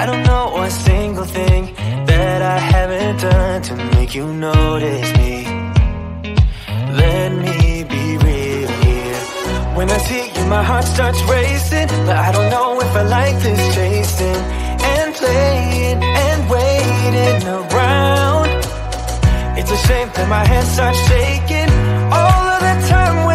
I don't know a single thing that I haven't done to make you notice me. Let me be real here. When I see you, my heart starts racing. But I don't know if I like this chasing and playing and waiting around. It's a shame that my hands start shaking all of the time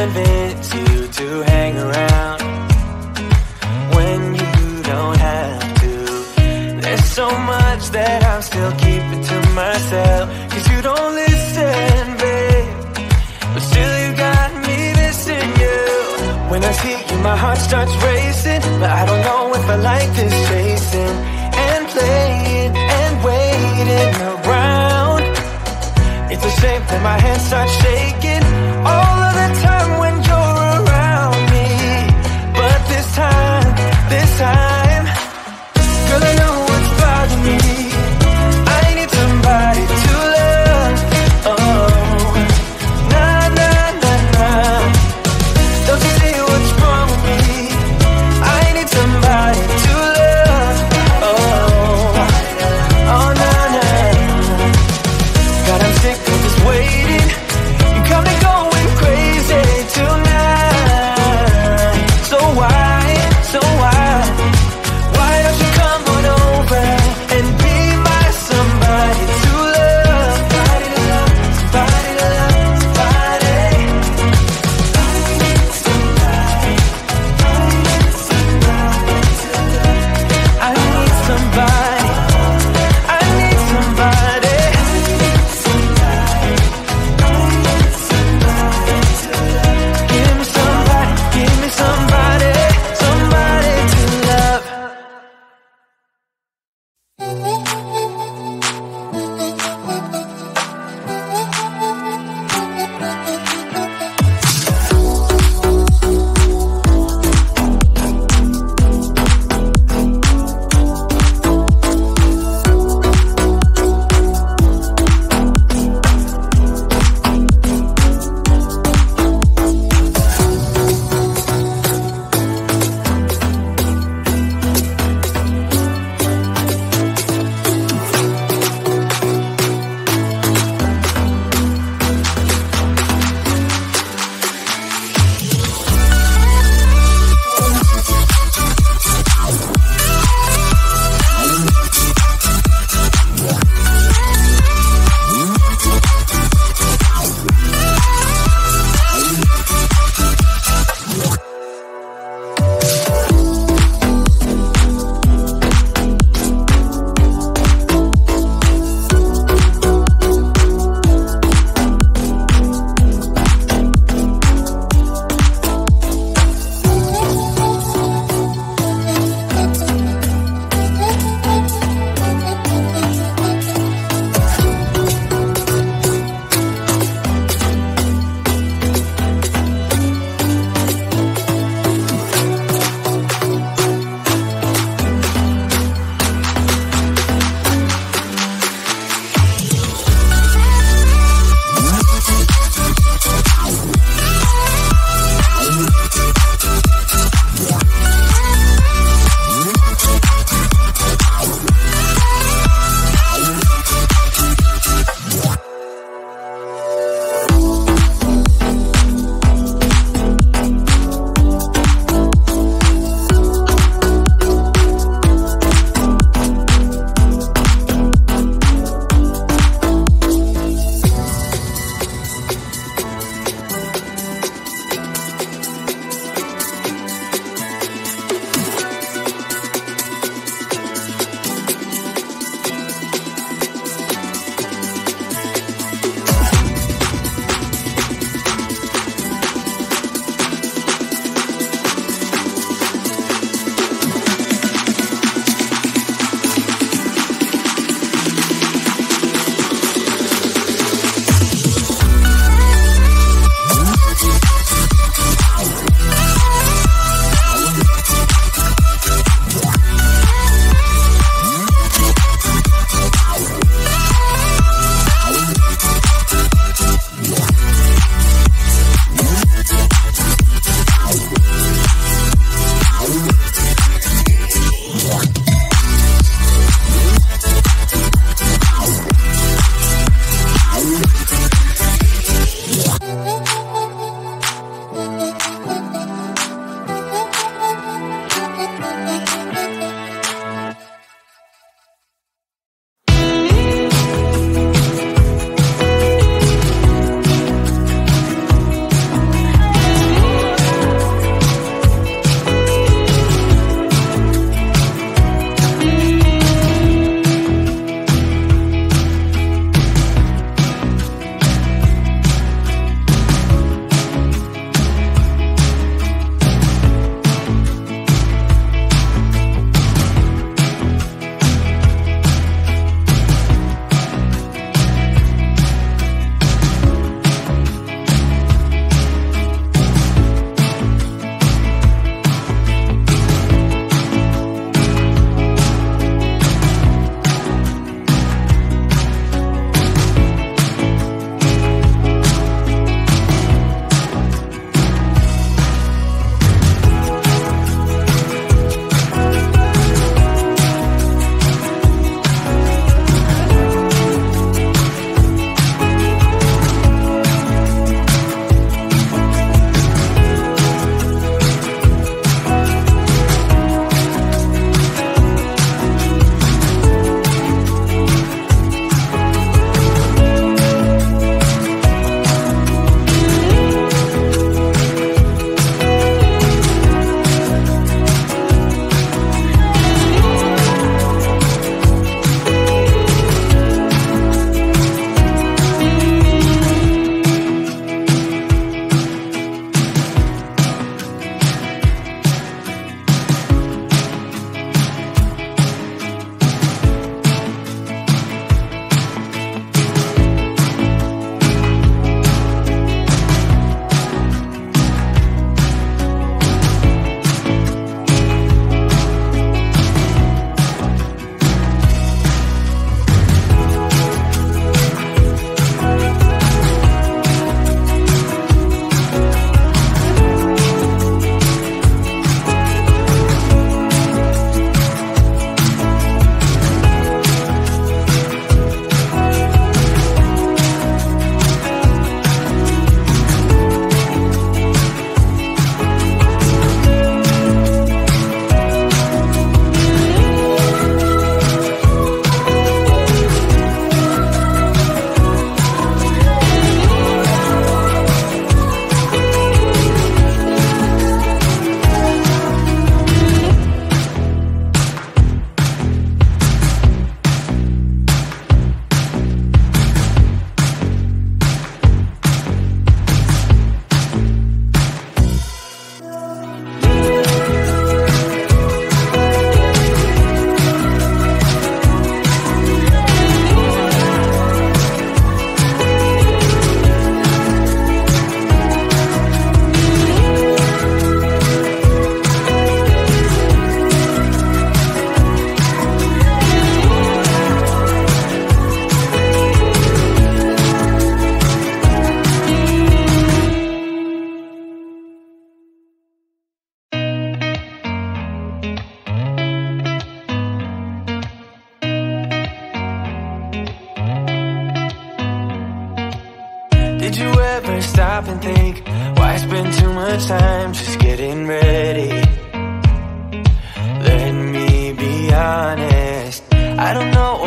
convince you to hang around when you don't have to. There's so much that I'm still keeping to myself. Cause you don't listen, babe. But still, you got me missing you. When I see you, my heart starts racing. But I don't know if I like this chasing and playing and waiting around. It's a shame that my hands start shaking all of the time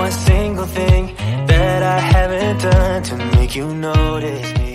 one single thing That I haven't done to make you notice me